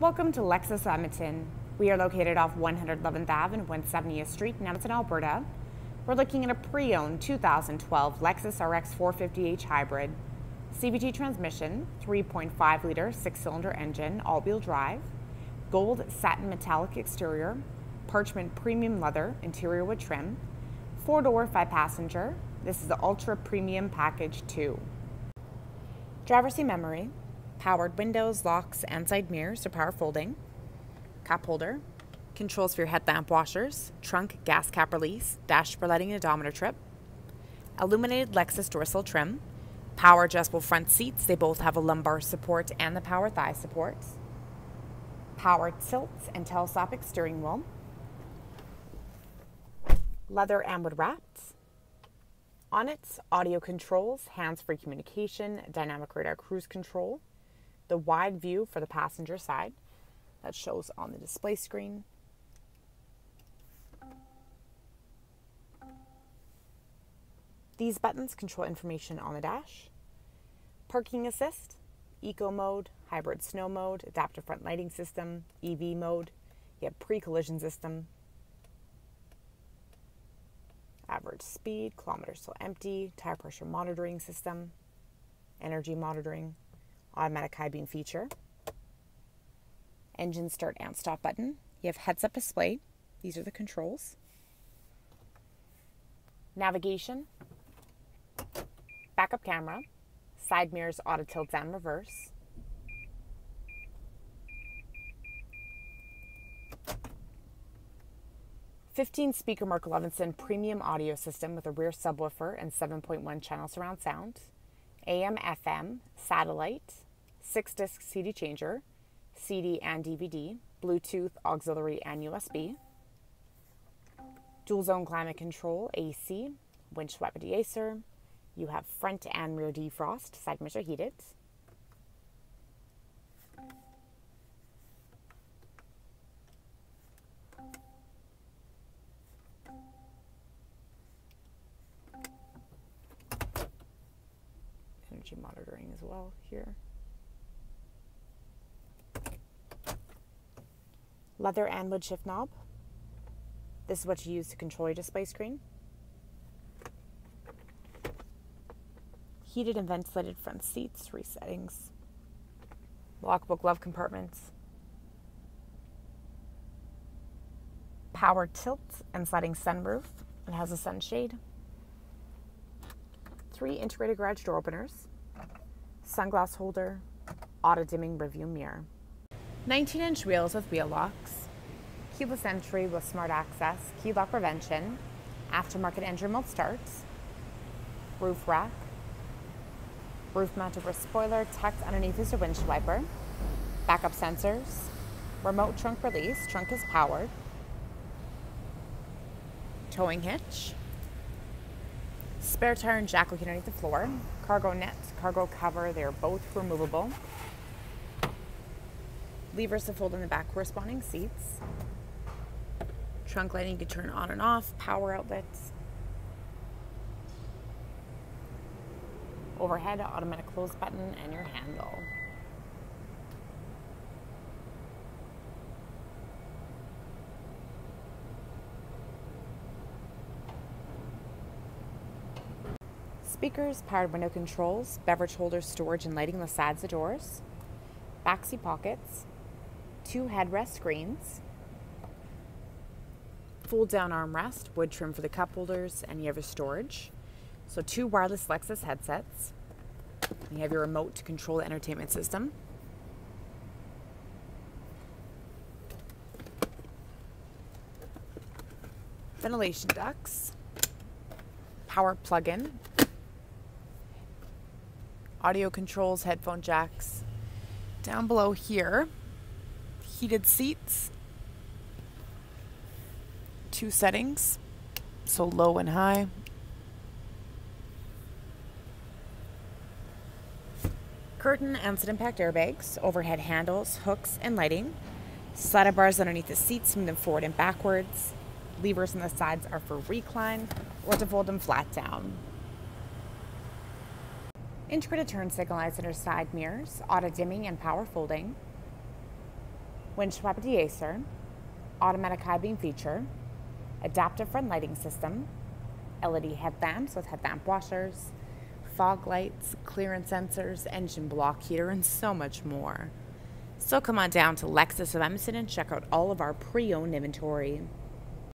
Welcome to Lexus Edmonton. We are located off 111th Ave and 170th Street in Edmonton, Alberta. We're looking at a pre-owned 2012 Lexus RX 450h hybrid. CVT transmission, 3.5 liter six cylinder engine, all wheel drive, gold satin metallic exterior, parchment premium leather interior wood trim, four door, five passenger. This is the ultra premium package 2. Driver seat memory, powered windows, locks, and side mirrors or power folding, cap holder, controls for your headlamp washers, trunk gas cap release, dashboard lighting and odometer trip, illuminated Lexus door sill trim, power adjustable front seats. They both have a lumbar support and the power thigh support, power tilts and telescopic steering wheel, leather and wood wrapped. On audio controls, hands-free communication, dynamic radar cruise control, the wide view for the passenger side that shows on the display screen. These buttons control information on the dash. Parking assist, eco mode, hybrid snow mode, adaptive front lighting system, EV mode. You have pre-collision system, average speed, kilometers till empty, tire pressure monitoring system, energy monitoring, automatic high beam feature, engine start and stop button. You have heads up display. These are the controls. Navigation, backup camera, side mirrors, auto tilt and reverse. Fifteen speaker Mark Levinson premium audio system with a rear subwoofer and 7.1 channel surround sound, AM FM, satellite, six disc CD changer, CD and DVD, Bluetooth, auxiliary, and USB, dual zone climate control, AC, winch wiper deicer. You have front and rear defrost, side mirrors are heated. Energy monitoring as well here. Leather and wood shift knob. This is what you use to control your display screen. Heated and ventilated front seats, three settings. Lockable glove compartments. Power tilt and sliding sunroof. It has a sunshade. Three integrated garage door openers. Sunglass holder. Auto dimming review mirror. 19 inch wheels with wheel locks, keyless entry with smart access, key lock prevention, aftermarket engine mode starts, roof rack, roof mounted rear spoiler tucked underneath is a windshield wiper, backup sensors, remote trunk release, trunk is powered, towing hitch, spare tire and jack located underneath the floor, cargo net, cargo cover, they're both removable levers to fold in the back corresponding seats. Trunk lighting you can turn on and off, power outlets. Overhead automatic close button and your handle. Speakers, powered window controls, beverage holders, storage and lighting on the sides of the doors, backseat pockets, two headrest screens, fold down armrest, wood trim for the cup holders, and you have your storage. So two wireless Lexus headsets. You have your remote to control the entertainment system. Ventilation ducts, power plug-in, audio controls, headphone jacks. Down below here, heated seats, two settings, so low and high. Curtain and sit impact airbags, overhead handles, hooks, and lighting. Slider bars underneath the seats, move them forward and backwards. Levers on the sides are for recline or to fold them flat down. Integrated turn signal lights under side mirrors, auto dimming and power folding. Windshield wiper deicer, automatic high beam feature, adaptive front lighting system, LED headlamps with headlamp washers, fog lights, clearance sensors, engine block heater, and so much more. So come on down to Lexus of Edmonton and check out all of our pre owned inventory.